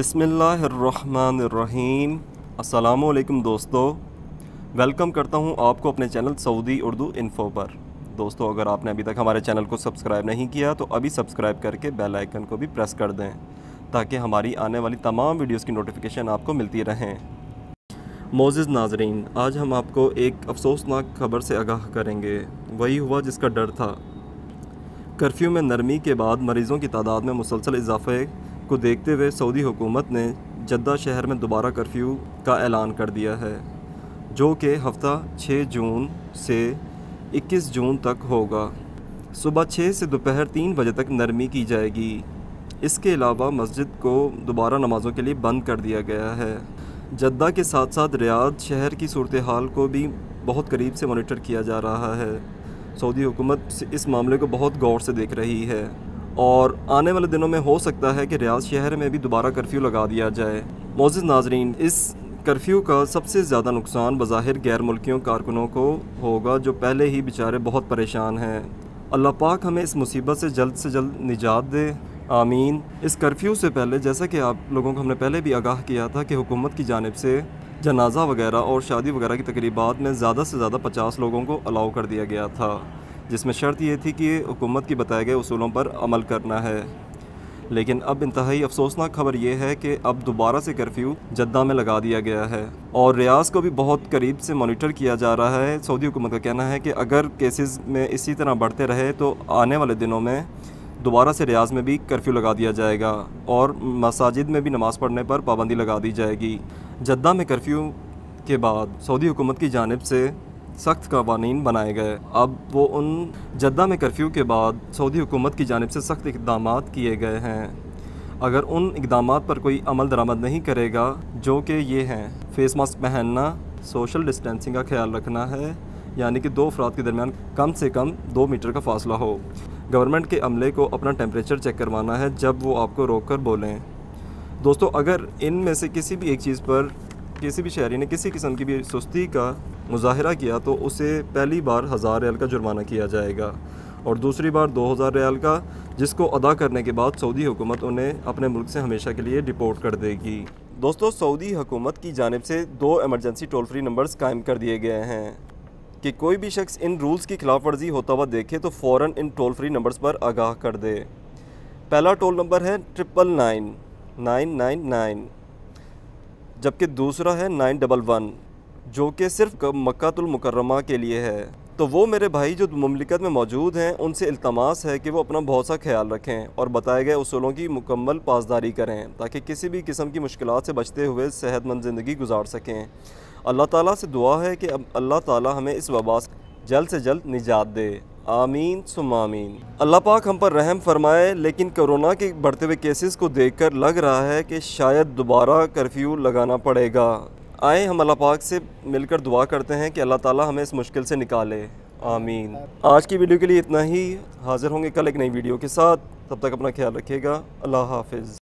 बिसमीम असलकुम दोस्तों। वेलकम करता हूँ आपको अपने चैनल सऊदी उर्दू इन्फो पर। दोस्तों, अगर आपने अभी तक हमारे चैनल को सब्सक्राइब नहीं किया तो अभी सब्सक्राइब करके बेल आइकन को भी प्रेस कर दें, ताकि हमारी आने वाली तमाम वीडियोस की नोटिफिकेशन आपको मिलती रहें। मोज़ नाजरीन, आज हम आपको एक अफसोसनाक खबर से आगाह करेंगे। वही हुआ जिसका डर था। कर्फ्यू में नरमी के बाद मरीज़ों की तादाद में मुसलसल इजाफे को देखते हुए सऊदी हुकूमत ने जद्दा शहर में दोबारा कर्फ्यू का ऐलान कर दिया है, जो कि हफ़्ता 6 जून से 21 जून तक होगा। सुबह 6 से दोपहर 3 बजे तक नरमी की जाएगी। इसके अलावा मस्जिद को दोबारा नमाज़ों के लिए बंद कर दिया गया है। जद्दा के साथ साथ रियाद शहर की सूरत हाल को भी बहुत करीब से मॉनिटर किया जा रहा है। सऊदी हुकूमत इस मामले को बहुत गौर से देख रही है। और आने वाले दिनों में हो सकता है कि रियाज शहर में भी दोबारा कर्फ्यू लगा दिया जाए। मोज़ नाजरीन, इस कर्फ्यू का सबसे ज़्यादा नुकसान बज़ाहिर गैर मुल्कियों कारकुनों को होगा, जो पहले ही बेचारे बहुत परेशान हैं। अल्लाह पाक हमें इस मुसीबत से जल्द से जल्द निजात दे। आमीन। इस कर्फ्यू से पहले, जैसा कि आप लोगों को हमने पहले भी आगाह किया था कि हुकूमत की जानब से जनाजा वगैरह और शादी वगैरह की तकरीबा में ज़्यादा से ज़्यादा पचास लोगों को अलाउ कर दिया गया था। जिसमें शर्त ये थी कि हुकूमत की बताए गए असूलों पर अमल करना है। लेकिन अब इंतहाई अफसोसनाक खबर यह है कि अब दोबारा से कर्फ्यू जद्दा में लगा दिया गया है और रियाज को भी बहुत करीब से मॉनिटर किया जा रहा है। सऊदी हुकूमत का कहना है कि अगर केसेस में इसी तरह बढ़ते रहे तो आने वाले दिनों में दोबारा से रियाज में भी कर्फ्यू लगा दिया जाएगा और मसाजिद में भी नमाज़ पढ़ने पर पाबंदी लगा दी जाएगी। जद्दा में कर्फ्यू के बाद सऊदी हुकूमत की जानब से सख्त कवानीन बनाए गए। अब वो उन जद्दा में कर्फ्यू के बाद सऊदी हुकूमत की जानब से सख्त इकदाम किए गए हैं। अगर उन इकदाम पर कोई अमल दरामद नहीं करेगा, जो कि ये हैं, फेस मास्क पहनना, सोशल डिस्टेंसिंग का ख्याल रखना है, यानी कि दो अफराद के दरमियान कम से कम दो मीटर का फासला हो। गवर्नमेंट के अमले को अपना टेम्परेचर चेक करवाना है, जब वो आपको रोक कर बोलें। दोस्तों, अगर इन में से किसी भी एक चीज़ पर, किसी भी शहरी ने किसी किस्म की भी सुस्ती का मुजाहरा किया तो उसे पहली बार हज़ार रियाल का जुर्माना किया जाएगा और दूसरी बार दो हज़ार रियाल का, जिसको अदा करने के बाद सऊदी हुकूमत उन्हें अपने मुल्क से हमेशा के लिए डिपोर्ट कर देगी। दोस्तों, सऊदी हुकूमत की जानब से दो एमरजेंसी टोल फ्री नंबर्स कायम कर दिए गए हैं। कि कोई भी शख्स इन रूल्स की खिलाफ वर्जी होता हुआ देखे तो फ़ौर इन टोल फ्री नंबर्स पर आगाह कर दे। पहला टोल नंबर है triple nine nine nine nine जबकि दूसरा है नाइन डबल वन जो कि सिर्फ़ मक्तुलमकरमा के लिए है। तो वो मेरे भाई जो ममलिकत में मौजूद हैं, उनसे अल्तमास है कि वो अपना बहुत सा ख्याल रखें और बताए गए असूलों की मुकम्मल पासदारी करें, ताकि किसी भी किस्म की मुश्किल से बचते हुए सेहतमंद ज़िंदगी गुजार सकें। अल्लाह ताला से दुआ है कि अब अल्लाह ताला हमें इस वबा जल्द से जल्द निजात दे। आमीन सुम सुमामीन अल्लाह पाक हम पर रहम फरमाए, लेकिन कोरोना के बढ़ते हुए केसेस को देखकर लग रहा है कि शायद दोबारा कर्फ्यू लगाना पड़ेगा। आए, हम अल्लाह पाक से मिलकर दुआ करते हैं कि अल्लाह ताला हमें इस मुश्किल से निकाले। आमीन। आज की वीडियो के लिए इतना ही। हाज़िर होंगे कल एक नई वीडियो के साथ। तब तक अपना ख्याल रखिएगा। अल्लाह हाफिज़।